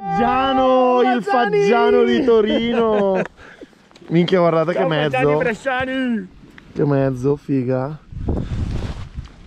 Faggiano, il Faggiano di Torino. Minchia, guardate che mezzo. Bresciani! Che mezzo, figa.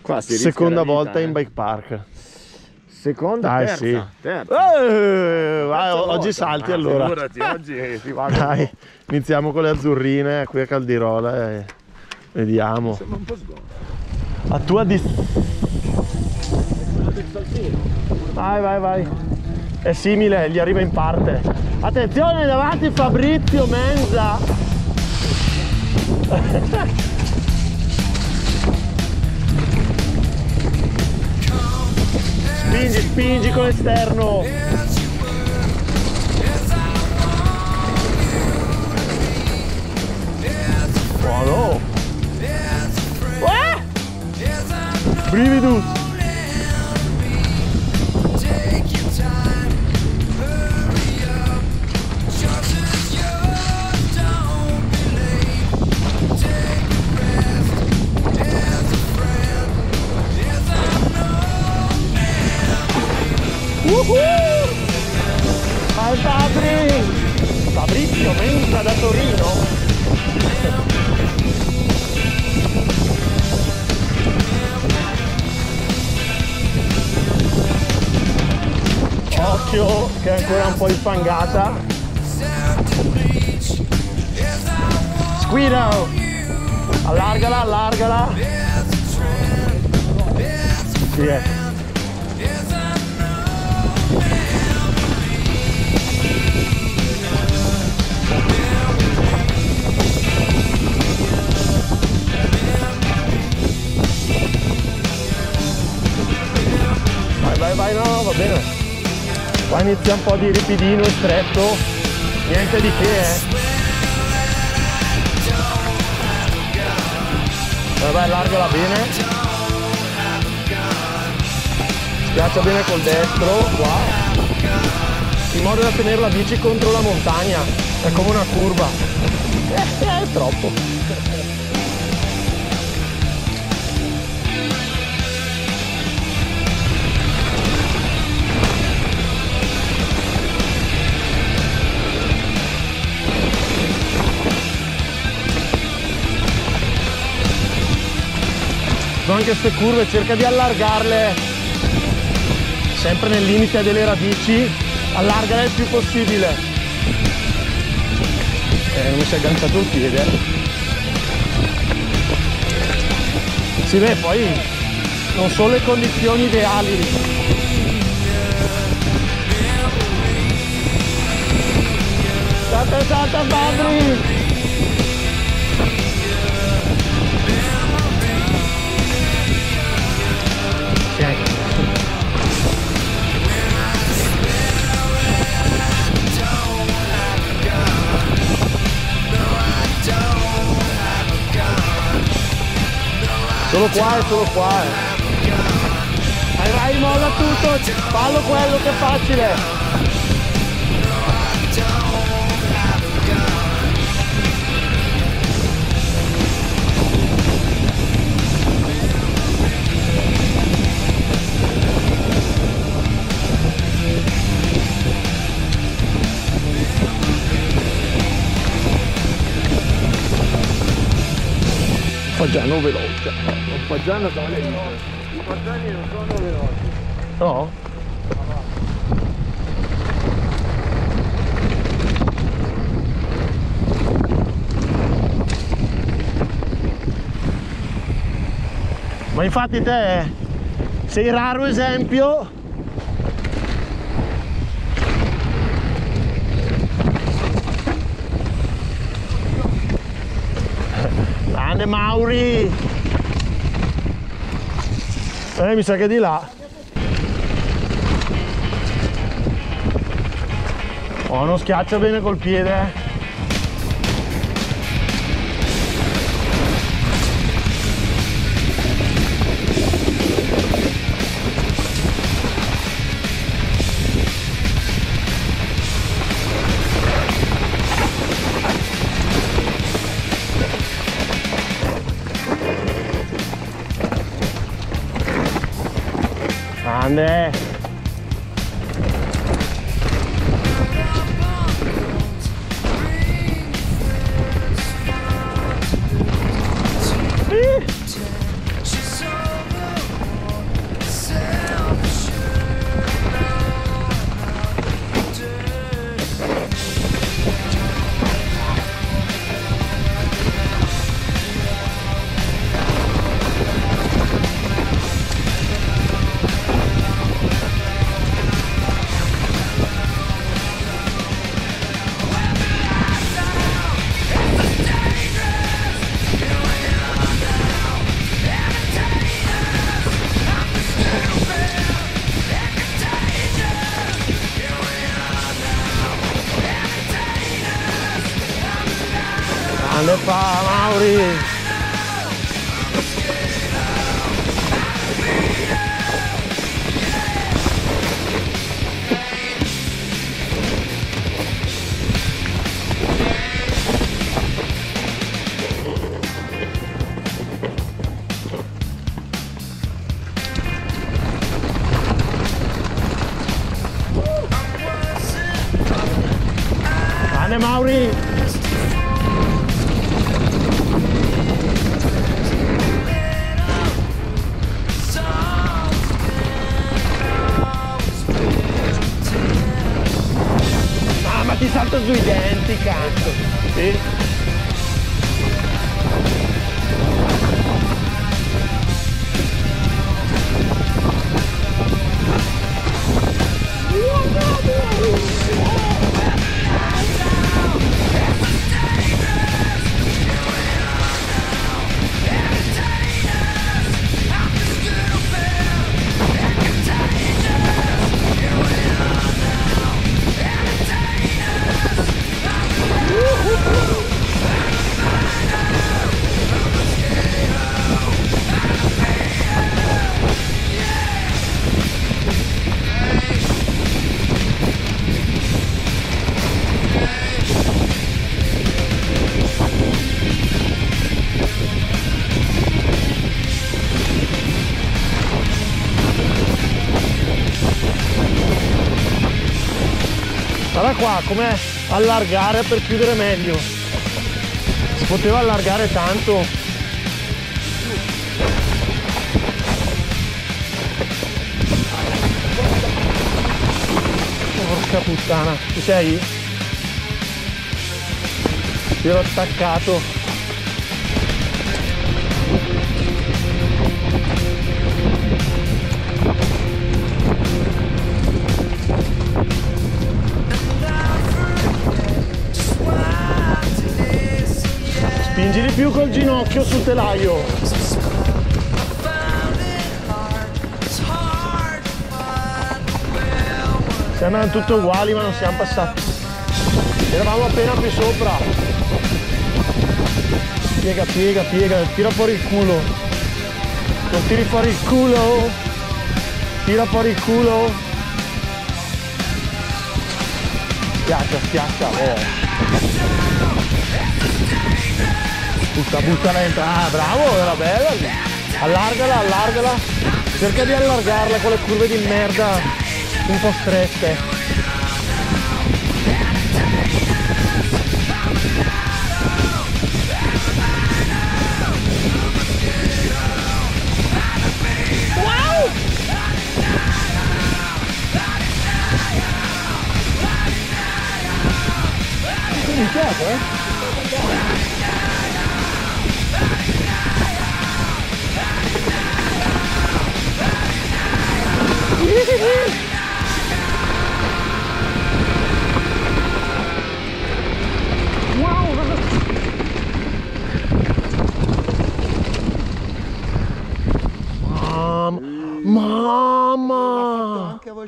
Qua si Seconda la vita, volta eh. in bike park. Seconda, Dai, terza, sì. terza. Eh, vai, Terza oggi volta. salti Ah, allora. Figurati, oggi si va Dai, iniziamo con le azzurrine qui a Caldirola e vediamo. Sembra un po' sgono. A tua dis... Vai, vai, vai. È simile, gli arriva in parte. Attenzione davanti Fabrizio Menza. spingi, spingi con l'esterno. Brividus. Mensa da Torino. Occhio che è ancora un po' infangata. Squirrel! Allargala, allargala. Sì, inizia un po' di ripidino e stretto. Niente di che, eh. Vai, allargala bene. Schiaccia bene col destro, qua. In modo da tenere la bici contro la montagna. È come una curva. Eh, è troppo. Sono anche queste curve, cerca di allargarle sempre nel limite delle radici, allargale il più possibile. Eh, non si è agganciato il piede. Si vede poi non sono le condizioni ideali. Salta, salta, Fabri! Solo qua e solo qua. eh. Vai, vai, molla tutto, fallo quello che è facile. Faggiano veloce. Paggiano le I paggiani non sono veloci. No? Ma infatti te sei raro esempio Grande Mauri! Eh, mi sa che di là. Oh, non schiaccia bene col piede. Eh. Grande. Grande fa Mauri! Qua, come allargare per chiudere meglio. Si poteva allargare tanto. Porca puttana, ci sei? Ti ero attaccato. Col ginocchio sul telaio. Sembrano tutte uguali ma non siamo passati. Eravamo appena qui sopra. Piega, piega, piega, tira fuori il culo. Non tiri fuori il culo. Tira fuori il culo. Schiaccia, schiaccia, eh. Butta, butta dentro. Ah, bravo, era bella. Allargala, allargala. Cerca di allargarla con le curve di merda un po' strette.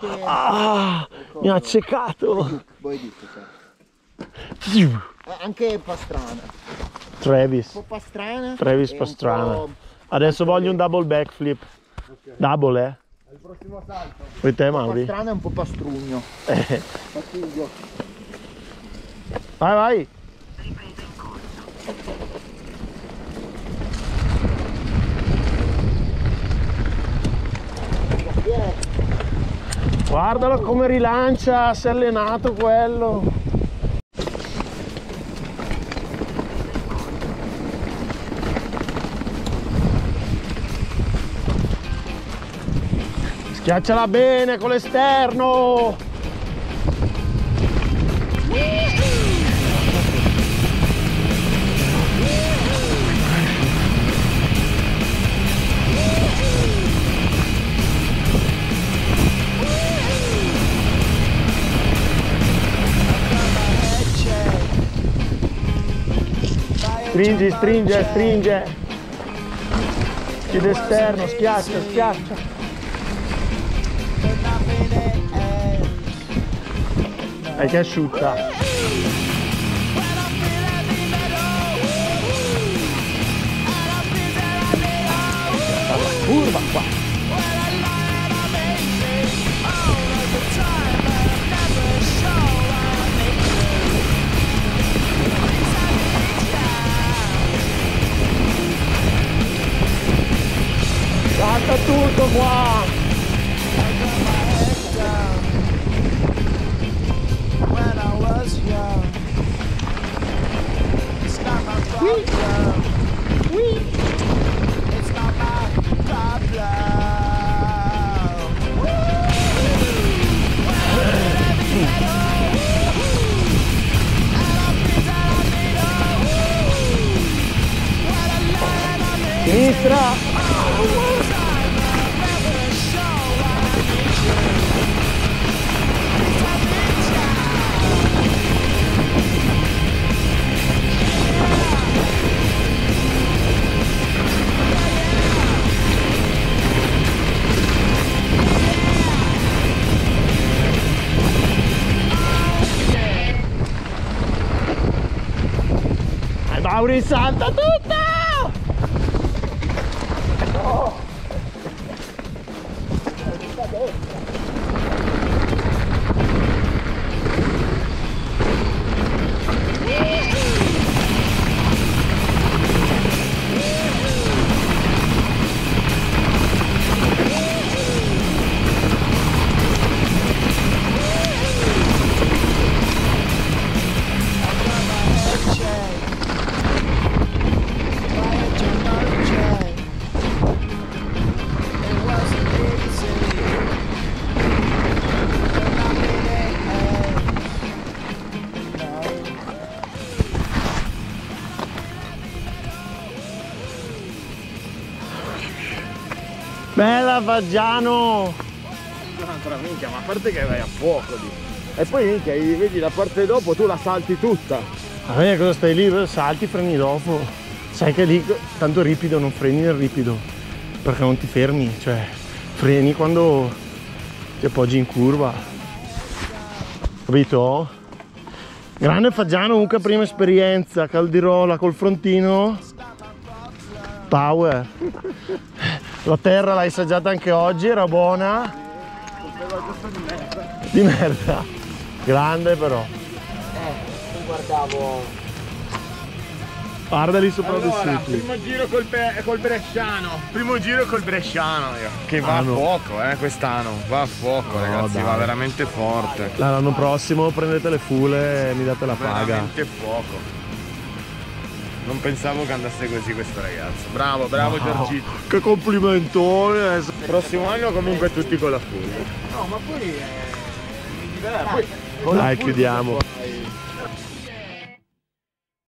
Volte Ah, mi ha accecato! voi dite, cioè. Eh, anche pastrana. Un Travis, po' pastrana. Travis e un Pastrana. Adesso voglio un double backflip. Double, eh? Il prossimo salto. Poi te, Mauri? pastrana e un po' pastrugno. Eh, Fastidio. vai, vai! Guardalo come rilancia, si è allenato quello. Schiacciala bene con l'esterno! Stringi, stringe, stringe. Piede esterno, schiaccia, schiaccia. Hai che asciutta. Curva qua. Tutto Mauri, salta tutta! Bella Vaggiano! Un'altra minchia, ma a parte che vai a fuoco lì. E poi minchia, vedi la parte dopo tu la salti tutta. A me cosa stai lì? Salti, freni dopo. Sai che lì tanto ripido non freni nel ripido. Perché non ti fermi, cioè freni quando ti appoggi in curva. Capito? Grande Faggiano, comunque prima esperienza, Caldirola col frontino. Power. La terra l'hai assaggiata anche oggi, era buona. Di merda. Grande però. Eh, guardavo. Guarda lì sopravvissuti. Allora, primo giro col, col Bresciano. Primo giro col Bresciano, io. Che va Ah, a no. fuoco, eh, quest'anno. Va a fuoco, No, ragazzi, dai. va veramente forte. L'anno prossimo prendete le fule e mi date la paga. Veramente fuoco. Non pensavo che andasse così questo ragazzo. Bravo, bravo Wow. Giorgito. Che complimentone! Prossimo anno comunque tutti con la furia. No, ma poi... Eh, poi con la Dai, chiudiamo.